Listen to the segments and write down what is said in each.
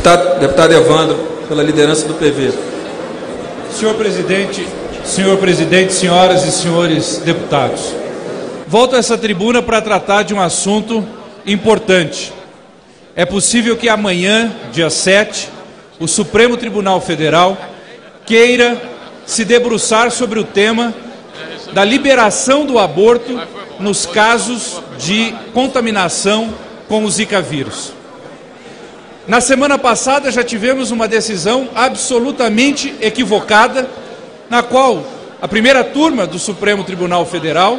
Deputado, deputado Evandro, pela liderança do PV. Senhor presidente, senhor presidente, senhoras e senhores deputados. Volto a essa tribuna para tratar de um assunto importante. É possível que amanhã, dia 7, o Supremo Tribunal Federal queira se debruçar sobre o tema da liberação do aborto nos casos de contaminação com o Zika vírus. Na semana passada já tivemos uma decisão absolutamente equivocada, na qual a primeira turma do Supremo Tribunal Federal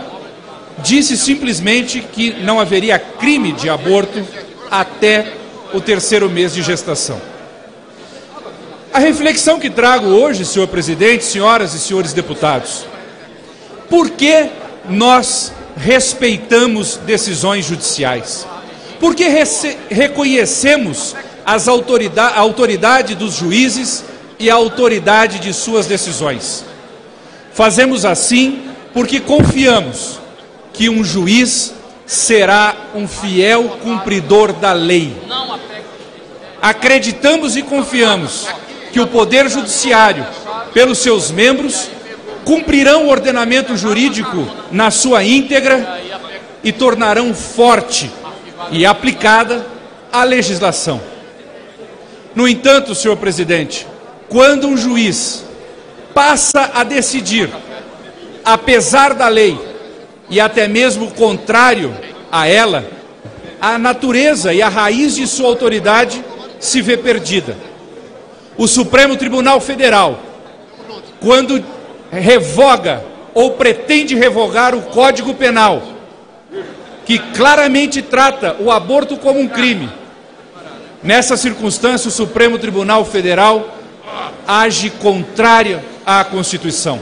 disse simplesmente que não haveria crime de aborto até o terceiro mês de gestação. A reflexão que trago hoje, senhor presidente, senhoras e senhores deputados, por que nós respeitamos decisões judiciais? Por que reconhecemos as autoridade, a autoridade dos juízes e a autoridade de suas decisões? Fazemos assim porque confiamos que um juiz será um fiel cumpridor da lei. Acreditamos e confiamos que o Poder Judiciário, pelos seus membros, cumprirão o ordenamento jurídico na sua íntegra e tornarão forte e aplicada a legislação. No entanto, senhor presidente, quando um juiz passa a decidir, apesar da lei e até mesmo contrário a ela, a natureza e a raiz de sua autoridade se vê perdida. O Supremo Tribunal Federal, quando revoga ou pretende revogar o Código Penal, que claramente trata o aborto como um crime, nessa circunstância o Supremo Tribunal Federal age contrário à Constituição.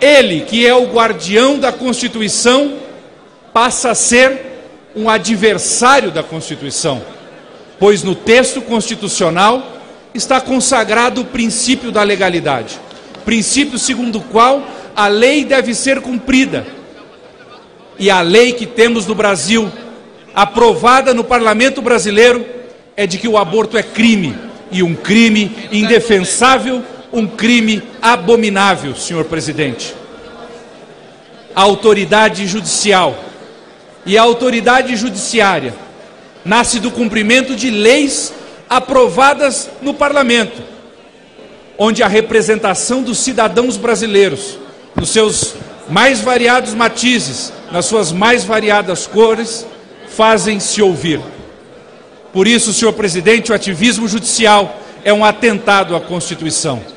Ele, que é o guardião da Constituição, passa a ser um adversário da Constituição, pois no texto constitucional está consagrado o princípio da legalidade, princípio segundo o qual a lei deve ser cumprida. E a lei que temos no Brasil, aprovada no parlamento brasileiro, é de que o aborto é crime, e um crime indefensável, um crime abominável, senhor presidente. A autoridade judicial e a autoridade judiciária nasce do cumprimento de leis aprovadas no parlamento, onde a representação dos cidadãos brasileiros, nos seus mais variados matizes, nas suas mais variadas cores, fazem se ouvir. Por isso, senhor presidente, o ativismo judicial é um atentado à Constituição.